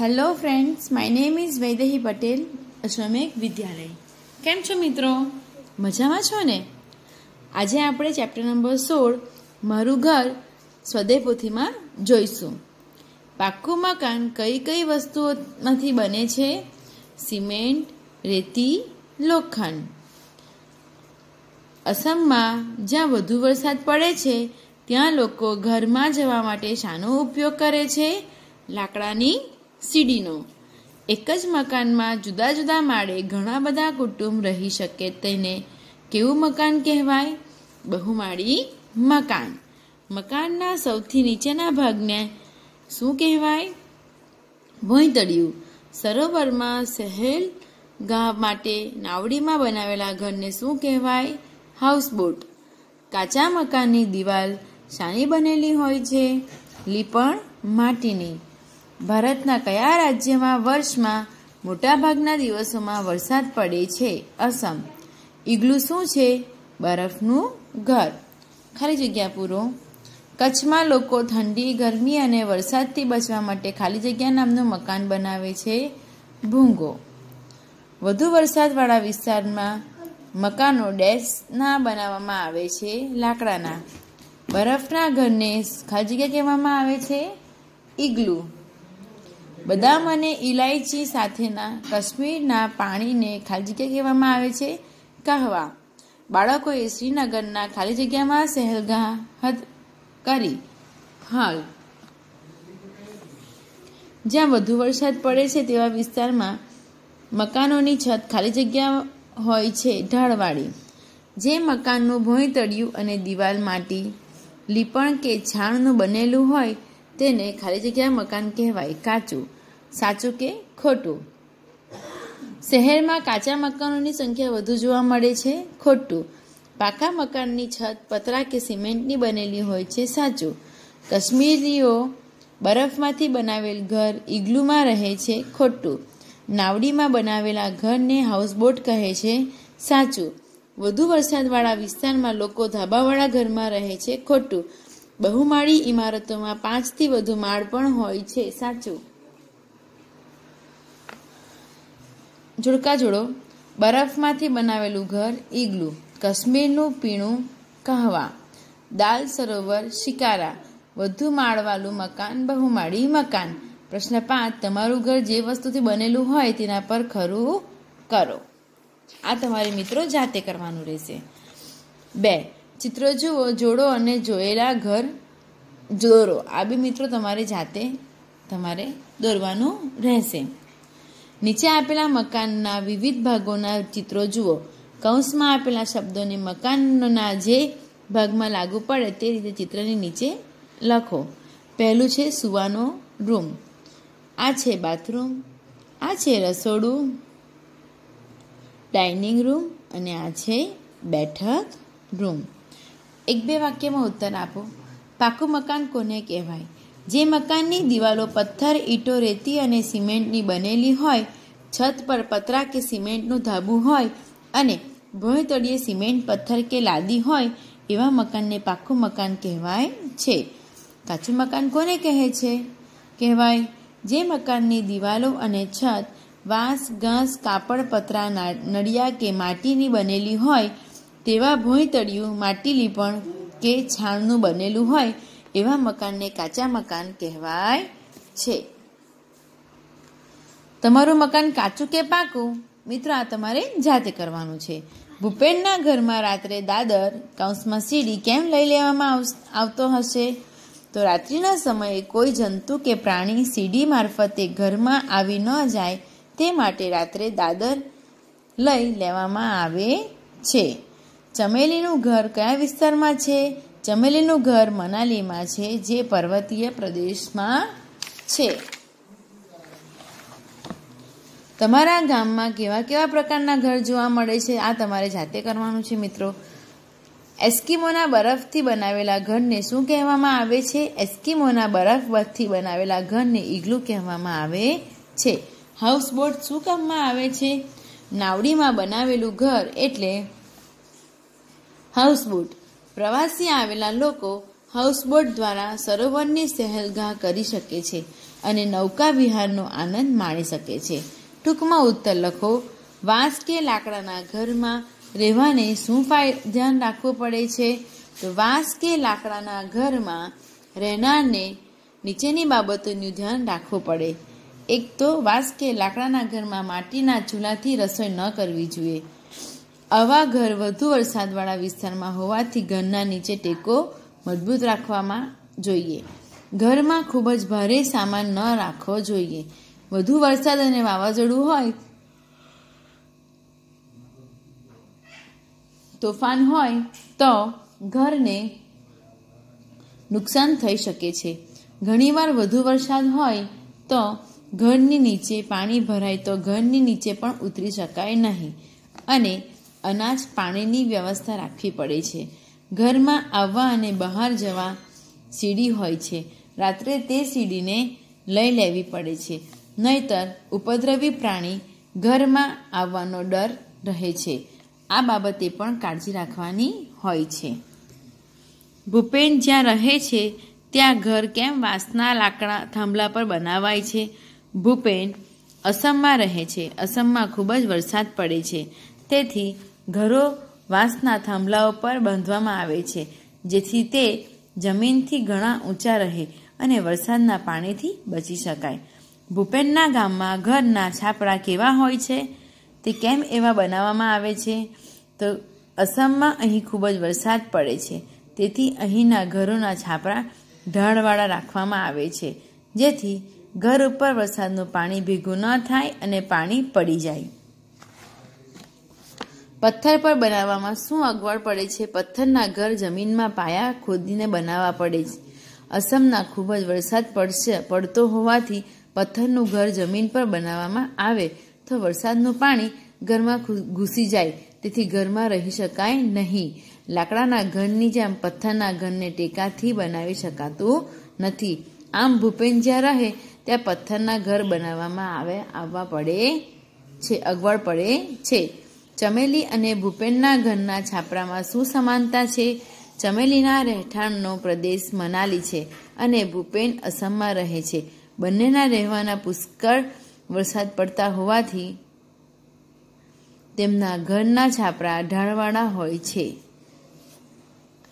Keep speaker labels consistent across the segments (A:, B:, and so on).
A: Hello friends my name is Vaidehi Patel અશ્વમેક વિદ્યાલય કેમ છો મિત્રો મજામાં છો ને આજે આપણે ચેપ્ટર નંબર સોળ મારું ઘર સ્વદેય પોથીમાં જોઈશું પાક્કું મકાન કઈ કઈ વસ્તુઓમાંથી બને છે? સિમેન્ટ રેતી, લોખંડ. અસમમાં જ્યાં વધુ વરસાદ પડે છે, ત્યાં લોકો ઘરમાં જવા માટે શાનો ઉપયોગ કરે છે. લાકડાની સીડીનો. એક જ મકાનમાં જુદા જુદા માળે ઘણા બધા કુટુંબ રહી શકે તેને કેવું મકાન કહેવાય? બહુમાળી મકાન. મકાનના સૌથી નીચેના ભાગને શું કહેવાય? ભોંયતળિયું. સરોવરમાં સહેલ ગા માટે નાવડીમાં બનાવેલા ઘરને શું કહેવાય? હાઉસબોટ. કાચા મકાનની દિવાલ શાની બનેલી હોય છે. લીપણ માટીની. ભારતના કયા રાજ્યમાં વર્ષમાં મોટાભાગના દિવસોમાં વરસાદ પડે છે? અસમ. ઈગલું શું છે? બરફનું ઘર. ખાલી જગ્યા પૂરો. કચ્છમાં લોકો ઠંડી, ગરમી અને વરસાદથી બચવા માટે ખાલી જગ્યા નામનું મકાન બનાવે છે. ભૂંગો. વધુ વરસાદવાળા વિસ્તારમાં મકાનો ડેશના બનાવવામાં આવે છે લાકડાના. બરફના ઘરને ખાલી જગ્યા કહેવામાં આવે છે? ઈગલું. બદામ અને ઇલાયચી સાથેના કાશ્મીરના પાણીને ખાલી જગ્યા કહેવામાં આવે છે, કહવા. બાળકોએ શ્રીનગરના ખાલી જગ્યામાં સહેલગાહ કરી. હાલ. જ્યાં વધુ વરસાદ પડે છે તેવા વિસ્તારમાં મકાનોની છત ખાલી જગ્યા હોય છે ઢાળવાળી. જે મકાનનું ભોંયતળિયું અને દિવાલ માટી લીપણ કે છાણનું બનેલું હોય તેને ખાલી જગ્યા મકાન કહેવાય. કાચું. સાચું કે ખોટું? શહેરમાં કાચા મકાનોની સંખ્યા વધુ જોવા મળે છે. ખોટું. પાકા મકાનની છત, પતરા કે સિમેન્ટની બનેલી હોય છે. સાચું. કશ્મીરીઓ બરફમાંથી બનાવેલ ઘર ઇગ્લુમાં રહે છે. ખોટું. નાવડીમાં બનાવેલા ઘરને હાઉસબોટ કહે છે. સાચું. વધુ વરસાદવાળા વિસ્તારમાં લોકો ધાબાવાળા ઘરમાં રહે છે. ખોટું. બહુમાળી ઇમારતોમાં પાંચથી વધુ માળ પણ હોય છે. સાચું. જોડકા જોડો. બરફમાંથી બનાવેલું ઘર ઈગલું, કાશ્મીરનું પીણું કહવા, દાલ સરોવર શિકારા, વધુ માળવાળું મકાન, બહુમાળી મકાન. પ્રશ્ન પાંચ, તમારું ઘર જે વસ્તુથી બનેલું હોય તેના પર ખરું કરો. આ તમારે મિત્રો જાતે કરવાનું રહેશે. બે ચિત્રો જુઓ, જોડો અને જોયેલા ઘર દોરો. આ બી મિત્રો તમારે જાતે તમારે દોરવાનું રહેશે. નીચે આપેલા મકાનના વિવિધ ભાગોના ચિત્રો જુઓ. કૌંસમાં આપેલા શબ્દોને મકાનના જે ભાગમાં લાગુ પડે તે રીતે ચિત્રની નીચે લખો. પહેલું છે સુવાનો રૂમ. આ છે બાથરૂમ. આ છે રસોડું. Dining room. અને આ છે બેઠક રૂમ. એક બે વાક્યમાં ઉત્તર આપો. પાકું મકાન કોને કહેવાય? જે મકાનની દિવાલો પથ્થર, ઈંટો, રેતી અને સિમેન્ટની બનેલી હોય, છત પર પતરા કે સિમેન્ટનું ધાબું હોય અને ભોંય તળીએ સિમેન્ટ, પથ્થર કે લાદી હોય, એવા મકાનને પાકું મકાન કહેવાય છે. કાચું મકાન કોને કહે છે? કહેવાય, જે મકાનની દિવાલો અને છત, વાંસ, ઘાસ, કાપડ, પતરા નળિયા કે માટીની બનેલી હોય તેવા ભોંય તળિયું માટી લીપણ કે છાણનું બનેલું હોય, એવા મકાનને કાચા મકાન કહેવાય છે. તમારું મકાન કાચું કે પાકું? મિત્રો, આ તમારે જાતે કરવાનું છે. ભૂપેનના ઘરમાં રાત્રે દાદર કૌંસમાં સીડી કેમ લઈ લેવામાં આવતો હશે? તો રાત્રિના સમયે કોઈ જંતુ કે પ્રાણી સીડી મારફતે ઘરમાં આવી ન જાય, તે માટે રાત્રે દાદર લઈ લેવામાં આવે છે. ચમેલીનું ઘર કયા વિસ્તારમાં છે? ચમેલીનું ઘર મનાલીમાં છે, જે પર્વતીય પ્રદેશમાં છે. તમારા ગામમાં કેવા કેવા પ્રકારના ઘર જોવા મળે છે? આ તમારે જાતે કરવાનું છે, મિત્રો. એસ્કિમોના બરફથી બનાવેલા ઘરને શું કહેવામાં આવે છે? એસ્કિમોના બરફથી બનાવેલા ઘરને ઈગલું કહેવામાં આવે છે. હાઉસબોટ શું કામમાં આવે છે? નાવડીમાં બનાવેલું ઘર એટલે હાઉસબોટ. પ્રવાસી આવેલા લોકો હાઉસબોટ દ્વારા સરોવરની સહેલગાહ કરી શકે છે અને નૌકા વિહારનો આનંદ માણી શકે છે. ટૂંકમાં ઉત્તર લખો, વાંસ કે લાકડાના ઘરમાં રહેવાને શું ધ્યાન રાખવું પડે છે? તો વાંસ કે લાકડાના ઘરમાં રહેનારને નીચેની બાબતોનું ધ્યાન રાખવું પડે. એક તો વાંસ કે લાકડાના ઘરમાં માટીના ચૂલાથી રસોઈ ન કરવી જોઈએ. આવા ઘર વધુ વરસાદવાળા વિસ્તારમાં હોવાથી ઘરના નીચે ટેકો મજબૂત રાખવામાં જોઈએ. ઘરમાં ખૂબ જ ભારે સામાન ન રાખવો જોઈએ. વધુ વરસાદ અને વાવાઝોડું હોય તોફાન હોય તો ઘરને નુકસાન થઈ શકે છે. ઘણીવાર વધુ વરસાદ હોય તો ઘરની નીચે પાણી ભરાય તો ઘરની નીચે પણ ઉતરી શકાય નહીં. અને અનાજ પાણીની વ્યવસ્થા રાખવી પડે છે. ઘરમાં આવવા અને બહાર જવા સીડી હોય છે. રાત્રે તે સીડીને લઈ લેવી પડે છે. નહીતર ઉપદ્રવી પ્રાણી ઘરમાં આવવાનો ડર રહે છે. આ બાબતે પણ કાળજી રાખવાની હોય છે. ભૂપેન જ્યાં રહે છે, ત્યાં ઘર કેમ વાંસના લાકડા થાંભલા પર બનાવાય છે? ભૂપેન, અસમમાં રહે છે. અસમમાં ખૂબ જ વરસાદ પડે છે. તેથી ઘરો વાંસના થાંભલાઓ પર બાંધવામાં આવે છે, જેથી તે જમીનથી ઘણા ઊંચા રહે અને વરસાદના પાણીથી બચી શકાય. ભૂપેનના ગામમાં ઘરના છાપરા કેવા હોય છે, તે કેમ એવા બનાવવામાં આવે છે? તો અસમમાં અહીં ખૂબ જ વરસાદ પડે છે, તેથી અહીંના ઘરોના છાપરા ઢાળવાળા રાખવામાં આવે છે, જેથી ઘર ઉપર વરસાદનું પાણી ભેગું ન થાય અને પાણી પડી જાય. પથ્થર પર બનાવવામાં શું અગવડ પડે છે? પથ્થરના ઘર જમીનમાં પાયા ખોદીને બનાવવા પડે છે. અસમના ખૂબ જ વરસાદ પડશે, પડતો હોવાથી પથ્થરનું ઘર જમીન પર બનાવવામાં આવે તો વરસાદનું પાણી ઘરમાં ઘૂસી જાય, તેથી ઘરમાં રહી શકાય નહીં. લાકડાના ઘરની જેમ પથ્થરના ઘરને ટેકાથી બનાવી શકાતું નથી. આમ ભૂપેન જ્યાં રહે, ત્યાં પથ્થરના ઘર બનાવવામાં આવે, આવવા પડે છે, અગવડ પડે છે. ચમેલી અને ભૂપેનના ઘરના છાપરામાં શું સમાનતા છે? ચમેલીના રહેઠાણનો પ્રદેશ મનાલી છે અને ભૂપેન અસમમાં રહે છે. બંનેના રહેવાના પુષ્કળ વરસાદ પડતા હોવાથી તેમના ઘરના છાપરા ઢાળવાળા હોય છે.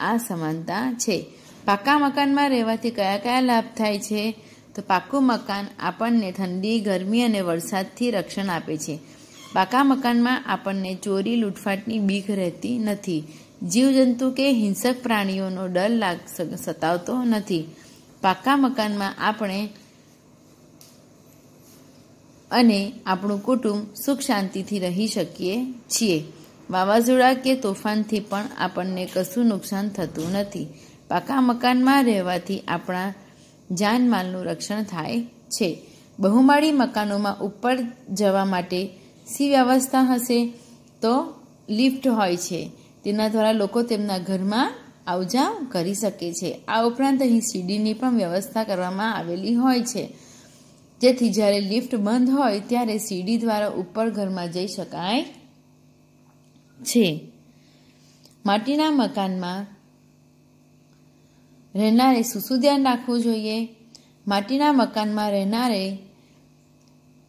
A: આ સમાનતા છે. પાકા મકાનમાં રહેવાથી કયા કયા લાભ થાય છે? તો પાકું મકાન આપણને ઠંડી, ગરમી અને વરસાદથી રક્ષણ આપે છે. પાકા મકાનમાં આપણને ચોરી લૂંટફાટની બીક રહેતી નથી. જીવજંતુ કે હિંસક પ્રાણીઓનો ડર લાગ સતાવતો નથી. પાકા મકાનમાં આપણે અને આપણું કુટુંબ સુખ શાંતિથી રહી શકીએ છીએ. વાવાઝોડા કે તોફાનથી પણ આપણને કશું નુકસાન થતું નથી. પાકા મકાનમાં રહેવાથી આપણા જાનમાલનું રક્ષણ થાય છે. બહુમાળી મકાનોમાં ઉપર જવા માટે સી વ્યવસ્થા હશે તો લિફ્ટ હોય છે. તેના દ્વારા લોકો તેમના ઘરમાં આવજા કરી શકે છે. આ ઉપરાંત અહીં સીડીની પણ વ્યવસ્થા કરવામાં આવેલી હોય છે. જેથી જ્યારે લિફ્ટ બંધ હોય ત્યારે સીડી દ્વારા ઉપર ઘરમાં જઈ શકાય છે. માટીના મકાનમાં રહેનારે શું શું ધ્યાન રાખવું જોઈએ? માટીના મકાનમાં રહેનારે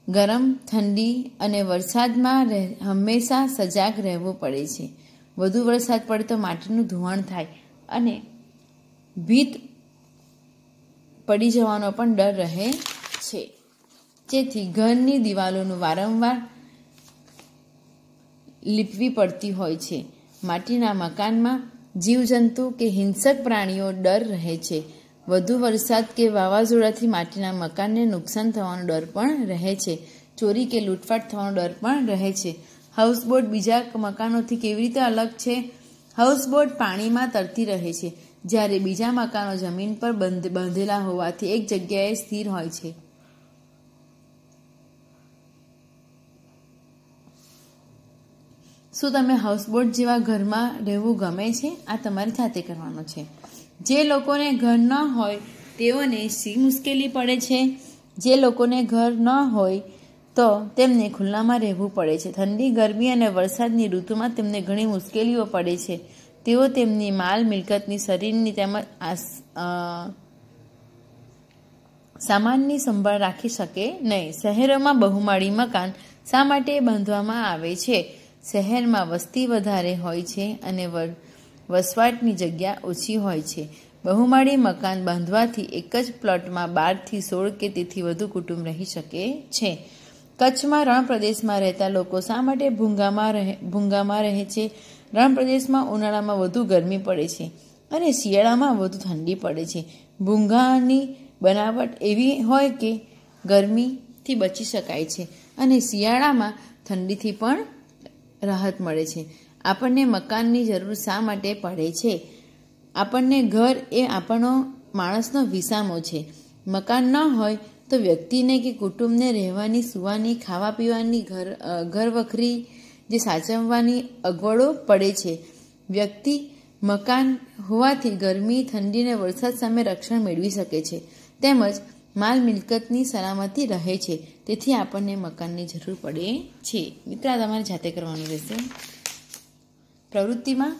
A: ગરમ, ઠંડી અને વરસાદમાં હંમેશા સજાગ રહેવું પડે છે. વધુ વરસાદ પડે તો માટીનું ધોવાણ થાય અને ભીત પડી જવાનો પણ ડર રહે છે. જેથી ઘરની દિવાલોનું વારંવાર લીપવી પડતી હોય છે. માટીના મકાનમાં જીવજંતુ કે હિંસક પ્રાણીઓ ડર રહે છે. વધુ વરસાદ કે વાવાઝોડાથી માટીના મકાનને નુકસાન થવાનો ડર પણ રહે છે. ચોરી કે લૂંટફાટ થવાનો ડર પણ રહે છે. હાઉસબોટ બીજા મકાનોથી કેવી રીતે અલગ છે? હાઉસબોટ પાણીમાં તરતી રહે છે. જ્યારે બીજા મકાનો જમીન પર બાંધેલા હોવાથી એક જગ્યાએ સ્થિર હોય છે. શું તમે હાઉસબોટ જેવા ઘરમાં રહેવું ગમે છે? આ તમારી જાતે કરવાનું છે. જે લોકોને ઘર ન હોય, તેઓને શી મુશ્કેલી પડે છે? જે લોકોને ઘર ન હોય, તો તેમને ખુલ્લામાં રહેવું પડે છે. ઠંડી, ગરમી અને વરસાદની ઋતુમાં તેમને ઘણી મુશ્કેલીઓ પડે છે. તેઓ તેમની માલ મિલકતની શરીરની તેમજ સામાનની સંભાળ રાખી શકે નહીં. શહેરોમાં બહુમાળી મકાન શા માટે બાંધવામાં આવે છે? શહેરમાં વસ્તી વધારે હોય છે અને વસવાટની જગ્યા ઓછી હોય છે. બહુમાળી મકાન બાંધવાથી એક જ પ્લોટમાં બારથી સોળ કે તેથી વધુ કુટુંબ રહી શકે છે. કચ્છમાં રણ પ્રદેશમાં રહેતા લોકો શા માટે ભૂંગામાં રહે ભૂંગામાં રહે છે? રણ પ્રદેશમાં ઉનાળામાં વધુ ગરમી પડે છે અને શિયાળામાં વધુ ઠંડી પડે છે. ભૂંગાની બનાવટ એવી હોય કે ગરમીથી બચી શકાય છે અને શિયાળામાં ઠંડીથી પણ રાહત મળે છે. આપણને મકાનની જરૂર શા માટે પડે છે? આપણને ઘર એ આપણો માણસનો વિસામો છે. મકાન ન હોય તો વ્યક્તિને કે કુટુંબને રહેવાની, સુવાની ખાવા પીવાની ઘર ઘર વખરી જે સાચવવાની અગવડો પડે છે. વ્યક્તિ મકાન હોવાથી ગરમી ઠંડી અને વરસાદ સામે રક્ષણ મેળવી શકે છે. તેમજ માલ મિલકતની સલામતી રહે છે, તેથી આપણને મકાનની જરૂર પડે છે. મિત્ર તમારે જાતે કરવાનું રહેશે. પ્રવૃત્તિમાં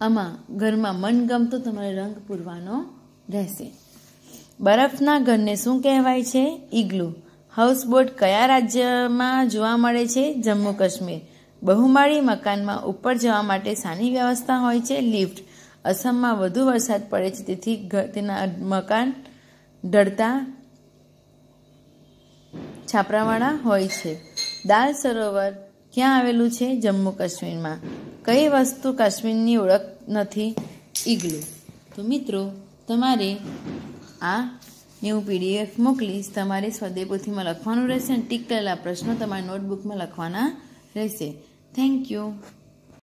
A: આમાં ઘરમાં મનગમતો તમારે રંગ પૂરવાનો રહેશે. બરફના ઘરને શું કહેવાય છે? ઇગ્લુ હાઉસબોટ કયા રાજ્યમાં જોવા મળે છે? જમ્મુ કાશ્મીર. બહુમાળી મકાનમાં ઉપર જવા માટે સાની વ્યવસ્થા હોય છે? લિફ્ટ. અસમમાં વધુ વરસાદ પડે છે, તેથી તેના મકાન ઢળતા છાપરાવાળા હોય છે. દાલ સરોવર ક્યાં આવેલું છે? જમ્મુ કાશ્મીરમાં. કઈ વસ્તુ કાશ્મીરની ઓળખ નથી? ઈગલુ. તો મિત્રો, તમારે આ હું પીડીએફ મોકલીશ તમારે સ્વદેપોથીમાં લખવાનું રહેશે અને ટીક કરેલા પ્રશ્નો તમારી નોટબુકમાં લખવાના રહેશે. Thank you.